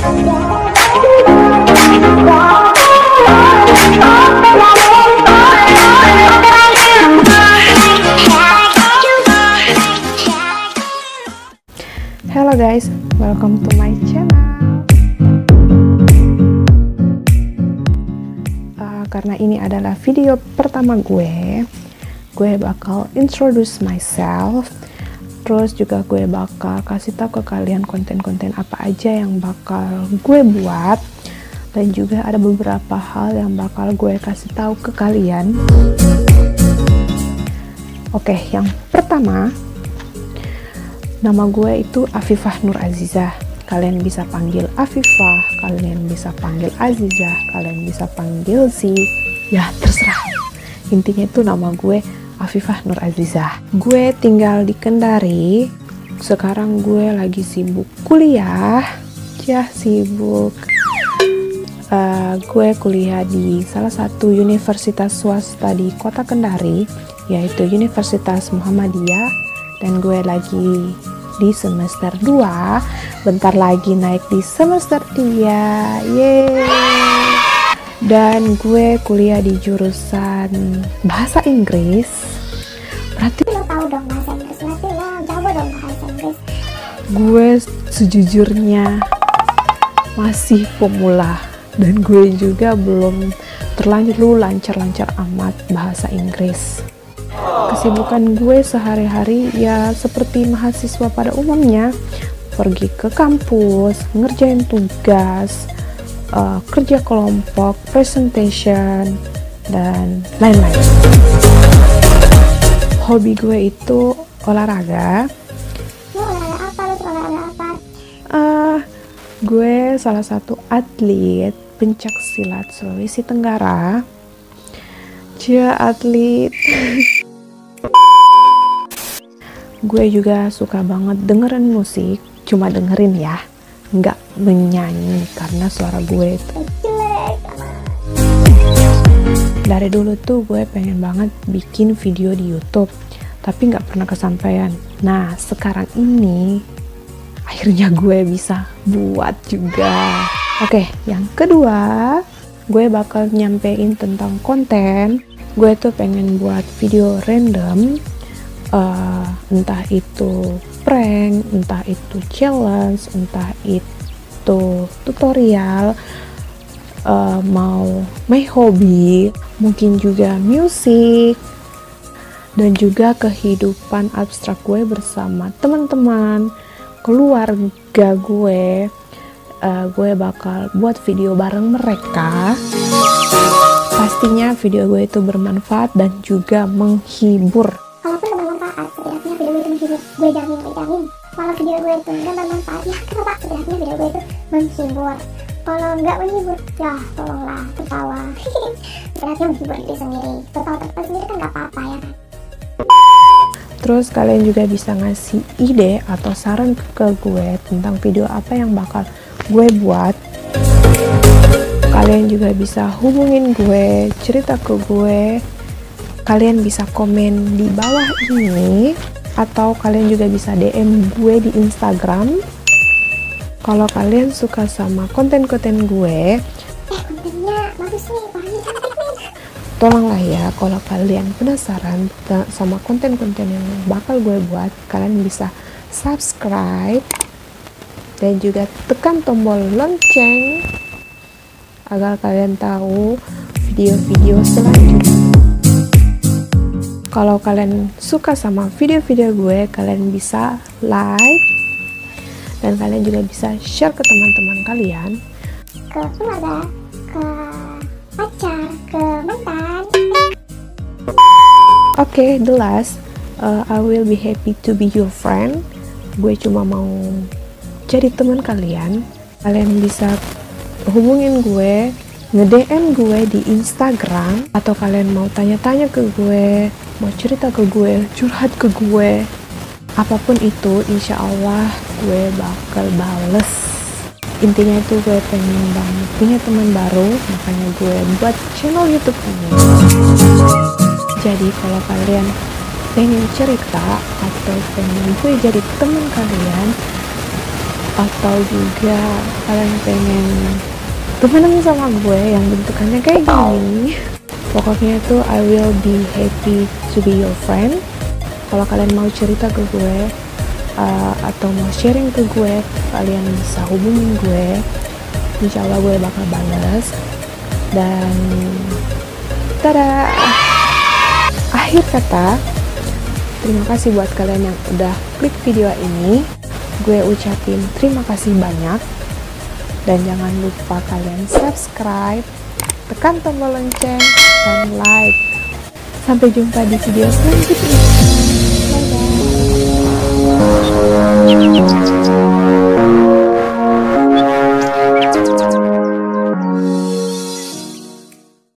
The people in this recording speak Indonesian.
Hello guys, welcome to my channel. Uh, karena ini adalah video pertama gue, gue bakal introduce myself. Terus juga gue bakal kasih tahu ke kalian konten-konten apa aja yang bakal gue buat dan juga ada beberapa hal yang bakal gue kasih tahu ke kalian. Oke, yang pertama Nama gue itu Afifah Nur Azizah. Kalian bisa panggil Afifah, kalian bisa panggil Azizah, kalian bisa panggil Z. Ya, terserah. Intinya itu nama gue Afifah Nur Azizah. Gue tinggal di Kendari. Sekarang gue lagi sibuk kuliah. Ya, sibuk. Uh, gue kuliah di salah satu universitas swasta di kota Kendari, yaitu Universitas Muhammadiyah dan gue lagi di semester 2 bentar lagi naik di semester 3 yeay dan gue kuliah di jurusan bahasa Inggris. Berarti lo tahu dong bahasa Inggris berarti lo jago dong bahasa Inggris. gue sejujurnya masih pemula dan gue juga belum terlanjur lancar-lancar amat bahasa Inggris. Kesibukan gue sehari-hari ya seperti mahasiswa pada umumnya, pergi ke kampus, ngerjain tugas, uh, kerja kelompok, presentation, dan lain-lain. Hobi gue itu olahraga. Uh, gue salah satu atlet pencak silat Sulawesi Tenggara. Cia atlet. gue juga suka banget dengerin musik cuma dengerin ya nggak menyanyi karena suara gue itu dari dulu tuh gue pengen banget bikin video di YouTube tapi nggak pernah kesampaian. Nah sekarang ini akhirnya gue bisa buat juga. Oke yang kedua gue bakal nyampein tentang konten. Gue tuh pengen buat video random uh, entah itu prank, entah itu challenge, entah itu tutorial, uh, mau my hobby, mungkin juga musik, dan juga kehidupan abstrak gue bersama teman-teman, keluarga gue. Uh, gue bakal buat video bareng mereka. Pastinya video gue itu bermanfaat dan juga menghibur kalaupun bermanfaat gue jamin gue jamin kalau video gue itu nggak bermanfaat ya kenapa? Setidaknya video gue itu menghibur. Kalau nggak menghibur ya tolonglah tertawa setidaknya menghibur diri sendiri. Tertawa tertawa sendiri kan nggak apa-apa ya. Kan Terus kalian juga bisa ngasih ide atau saran ke gue tentang video apa yang bakal gue buat. Kalian juga bisa hubungin gue, cerita ke gue. Kalian bisa komen di bawah ini atau kalian juga bisa DM gue di Instagram. Kalau kalian suka sama konten-konten gue, eh kontennya bagus nih orangnya cantik nih tolonglah ya kalau kalian penasaran sama konten-konten yang bakal gue buat kalian bisa subscribe dan juga tekan tombol lonceng agar kalian tahu video-video selanjutnya kalau kalian suka sama video-video gue kalian bisa like dan kalian juga bisa share ke teman-teman kalian ke keluarga ke pacar ke mantan Oke, the last, uh, I will be happy to be your friend. Gue cuma mau jadi teman kalian. Kalian bisa hubungin gue, nge-DM gue di Instagram, atau kalian mau tanya-tanya ke gue, mau cerita ke gue, curhat ke gue, apa pun itu, insya Allah gue bakal bales. Intinya itu gue pengen banget punya teman baru, makanya gue buat channel YouTube ini. Jadi kalau kalian pengen cerita atau pengen gue jadi teman kalian, atau juga kalian pengen temenan sama gue yang bentukannya kayak gini pokoknya itu I will be happy to be your friend. Kalau kalian mau cerita ke gue uh, atau mau sharing ke gue kalian bisa hubungin gue. Insya Allah gue bakal balas dan tada! Akhir kata terima kasih buat kalian yang udah klik video ini. Gue ucapin terima kasih banyak. Dan jangan lupa kalian subscribe tekan tombol lonceng dan like sampai jumpa di video selanjutnya